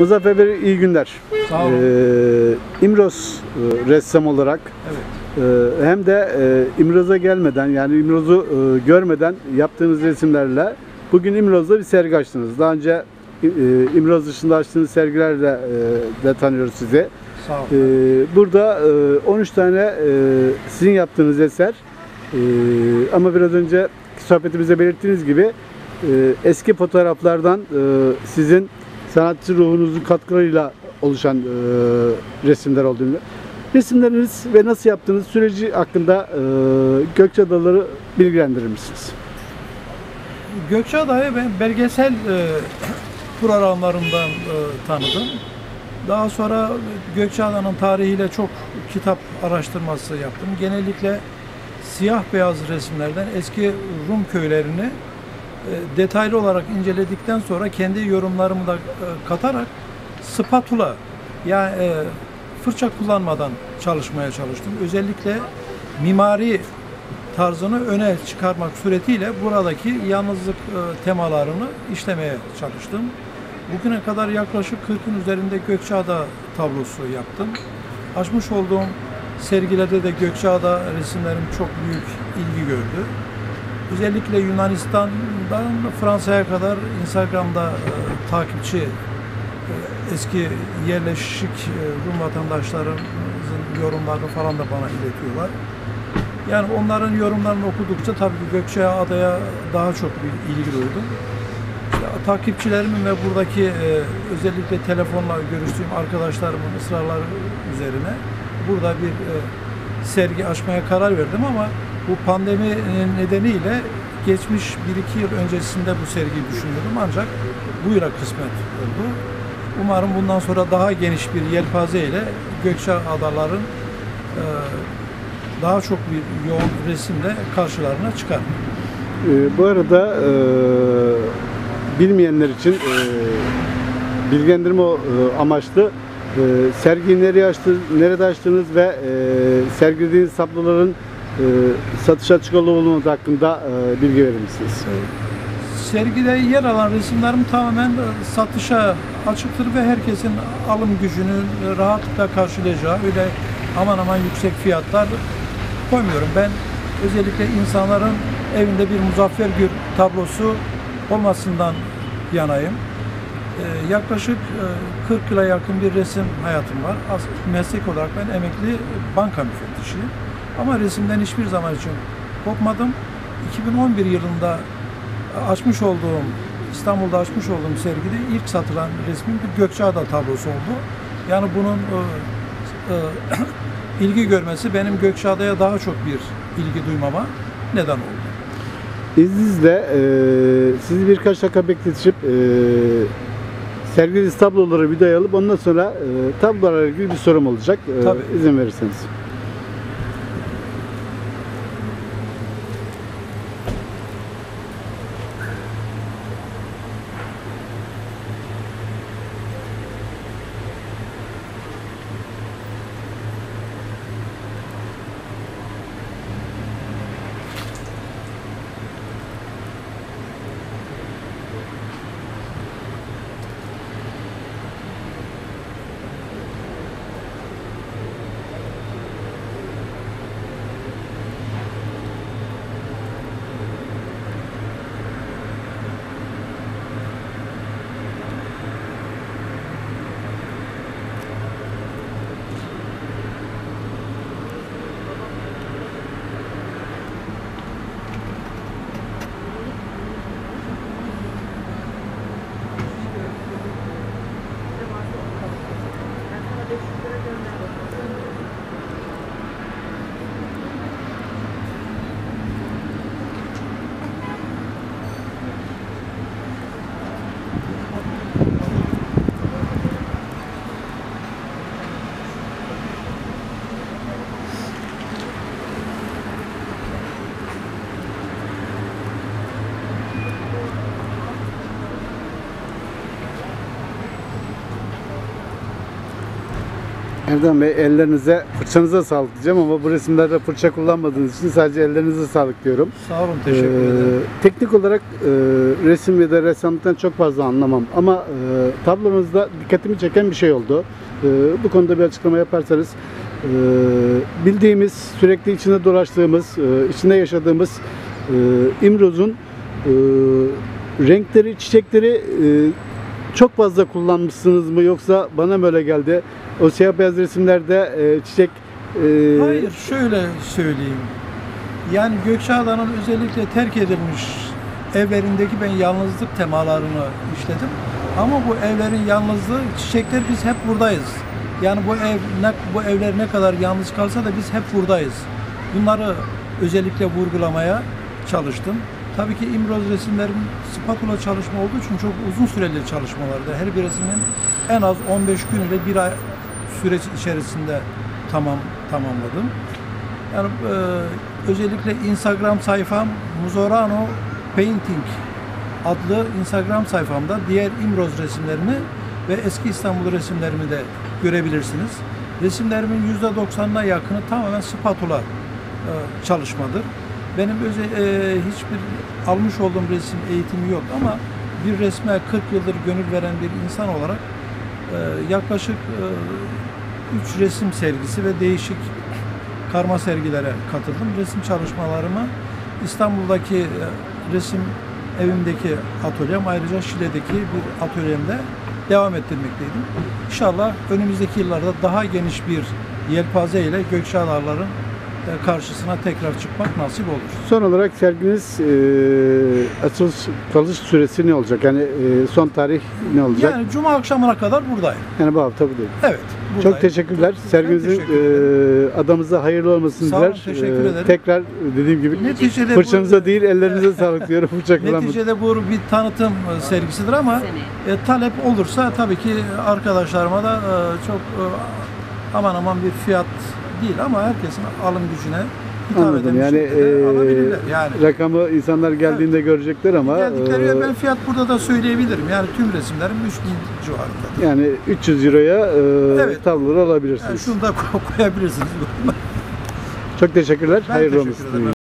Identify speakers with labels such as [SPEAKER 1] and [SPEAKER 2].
[SPEAKER 1] Muzaffer Bey iyi günler.
[SPEAKER 2] Sağ olun.
[SPEAKER 1] Ee, İmroz e, ressam olarak
[SPEAKER 2] Evet.
[SPEAKER 1] e, hem de e, İmroz'a gelmeden yani İmroz'u e, görmeden yaptığınız resimlerle bugün İmroz'da bir sergi açtınız. Daha önce e, İmroz dışında açtığınız sergilerle e, de tanıyoruz sizi.
[SPEAKER 2] Sağ olun.
[SPEAKER 1] Ee, burada e, 13 tane e, sizin yaptığınız eser Ee, ama biraz önce sohbetimizde belirttiğiniz gibi e, eski fotoğraflardan e, sizin sanatçı ruhunuzun katkılarıyla oluşan e, resimler olduğunu. Resimleriniz ve nasıl yaptığınız süreci hakkında e, Gökçeadalıları bilgilendirir misiniz?
[SPEAKER 2] Gökçeada'yı ben belgesel e, programlarından e, tanıdım. Daha sonra Gökçeada'nın tarihiyle çok kitap araştırması yaptım. Genellikle siyah beyaz resimlerden eski Rum köylerini detaylı olarak inceledikten sonra kendi yorumlarımı da e, katarak spatula yani e, fırça kullanmadan çalışmaya çalıştım. Özellikle mimari tarzını öne çıkarmak suretiyle buradaki yalnızlık e, temalarını işlemeye çalıştım. Bugüne kadar yaklaşık 40'ın üzerinde Gökçeada tablosu yaptım. Açmış olduğum sergilerde de Gökçeada resimlerim çok büyük ilgi gördü. Özellikle Yunanistan'dan Fransa'ya kadar Instagram'da e, takipçi e, eski yerleşik e, Rum vatandaşlarımızın yorumlarını falan da bana iletiyorlar. Yani onların yorumlarını okudukça tabii ki Gökçeada'ya daha çok bir ilgi duydum. İşte takipçilerimin ve buradaki e, özellikle telefonla görüştüğüm arkadaşlarımın ısrarları üzerine burada bir e, sergi açmaya karar verdim ama bu pandemi nedeniyle geçmiş 1-2 yıl öncesinde bu sergiyi düşünüyordum ancak bu kısmet oldu. Umarım bundan sonra daha geniş bir yelpaze ile Gökçeadaların e, daha çok bir yoğun resimle karşılarına çıkar.
[SPEAKER 1] Ee, bu arada e, bilmeyenler için e, bilgilendirme e, amaçlı e, sergiyi nereye açtı, nerede açtınız ve e, sergilediğiniz tabloların e, satışa açık olmadığı hakkında e, bilgi verir misiniz?
[SPEAKER 2] Sergide yer alan resimlerim tamamen satışa açıktır ve herkesin alım gücünü rahatlıkla karşılayacağı öyle aman aman yüksek fiyatlar koymuyorum. Ben özellikle insanların evinde bir Muzaffer Gür tablosu olmasından yanayım. Ee, yaklaşık e, 40 yıla yakın bir resim hayatım var. Meslek olarak ben emekli banka müfettişiyim. Ama resimden hiçbir zaman için kopmadım. 2011 yılında açmış olduğum, İstanbul'da açmış olduğum sergide ilk satılan resmin bir Gökçeada tablosu oldu. Yani bunun e, e, ilgi görmesi benim Gökçeada'ya daha çok bir ilgi duymama neden oldu.
[SPEAKER 1] İzninizle e, sizi birkaç dakika bekletip e, sergilediğiniz tabloları videoya alıp ondan sonra e, tablolarla ilgili bir sorum olacak. E,
[SPEAKER 2] Tabii.
[SPEAKER 1] izin verirseniz. Erdem Bey ellerinize, fırçanıza sağlık diyeceğim ama bu resimlerde fırça kullanmadığınız için sadece ellerinize sağlık diyorum.
[SPEAKER 2] Sağ olun, teşekkür
[SPEAKER 1] Ee,
[SPEAKER 2] ederim.
[SPEAKER 1] Teknik olarak e, resim ya da ressamlıktan çok fazla anlamam ama e, tablonuzda dikkatimi çeken bir şey oldu. E, bu konuda bir açıklama yaparsanız e, bildiğimiz, sürekli içinde dolaştığımız, e, içinde yaşadığımız e, İmroz'un e, renkleri, çiçekleri e, çok fazla kullanmışsınız mı yoksa bana mı öyle geldi? O siyah beyaz resimlerde e, çiçek e,
[SPEAKER 2] Hayır, şöyle söyleyeyim. Yani Gökçeada'nın özellikle terk edilmiş evlerindeki ben yalnızlık temalarını işledim. Ama bu evlerin yalnızlığı, çiçekler biz hep buradayız. Yani bu ev ne, bu evler ne kadar yalnız kalsa da biz hep buradayız. Bunları özellikle vurgulamaya çalıştım. Tabii ki İmroz resimlerim spatula çalışma olduğu için çok uzun süreli çalışmalardı. Her bir resmin en az 15 gün ile bir ay süreç içerisinde tamam tamamladım. Yani e, özellikle Instagram sayfam Muzorano Painting adlı Instagram sayfamda diğer İmroz resimlerimi ve eski İstanbul resimlerimi de görebilirsiniz. Resimlerimin %90'ına yakını tamamen spatula e, çalışmadır. Benim özel, e, hiçbir almış olduğum resim eğitimi yok ama bir resme 40 yıldır gönül veren bir insan olarak yaklaşık 3 resim sergisi ve değişik karma sergilere katıldım. Resim çalışmalarımı İstanbul'daki e, resim evimdeki atölyem ayrıca Şile'deki bir atölyemde devam ettirmekteydim. İnşallah önümüzdeki yıllarda daha geniş bir yelpaze ile Gökçeada'ların e, karşısına tekrar çıkmak nasip olur.
[SPEAKER 1] Son olarak serginiz e, açılış kalış süresi ne olacak? Yani e, son tarih ne olacak? Yani,
[SPEAKER 2] Yani Cuma akşamına kadar buradayım.
[SPEAKER 1] bu hafta bu değil.
[SPEAKER 2] Evet.
[SPEAKER 1] Çok
[SPEAKER 2] buradayım.
[SPEAKER 1] teşekkürler. Serginizin
[SPEAKER 2] teşekkür
[SPEAKER 1] e, adamıza hayırlı olmasını
[SPEAKER 2] Sağ olun,
[SPEAKER 1] diler.
[SPEAKER 2] teşekkür
[SPEAKER 1] E,
[SPEAKER 2] ederim.
[SPEAKER 1] Tekrar dediğim gibi
[SPEAKER 2] Neticede bu-
[SPEAKER 1] fırçanıza değil ellerinize sağlık diyorum.
[SPEAKER 2] Neticede bu bir tanıtım e, sergisidir ama e, talep olursa tabii ki arkadaşlarıma da e, çok e, aman aman bir fiyat değil ama herkesin alım gücüne hitap
[SPEAKER 1] Anladım.
[SPEAKER 2] eden
[SPEAKER 1] Yani e,
[SPEAKER 2] alabilirler. Yani
[SPEAKER 1] rakamı insanlar geldiğinde görecekler ama
[SPEAKER 2] geldikleri
[SPEAKER 1] e,
[SPEAKER 2] ben fiyat burada da söyleyebilirim. Yani tüm resimlerim 3000 civarında.
[SPEAKER 1] yani 300 euroya e,
[SPEAKER 2] Evet.
[SPEAKER 1] tabloları
[SPEAKER 2] Yani
[SPEAKER 1] alabilirsiniz.
[SPEAKER 2] şunu da koyabilirsiniz.
[SPEAKER 1] Çok teşekkürler.
[SPEAKER 2] Ben
[SPEAKER 1] hayırlı
[SPEAKER 2] teşekkür ederim.